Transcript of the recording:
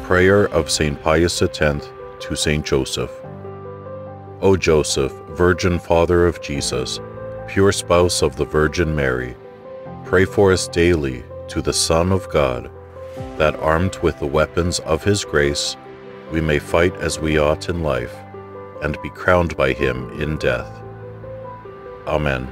Prayer of St. Pius X to St. Joseph. O Joseph, Virgin Father of Jesus, pure spouse of the Virgin Mary, pray for us daily to the Son of God, that armed with the weapons of his grace, we may fight as we ought in life, and be crowned by him in death. Amen.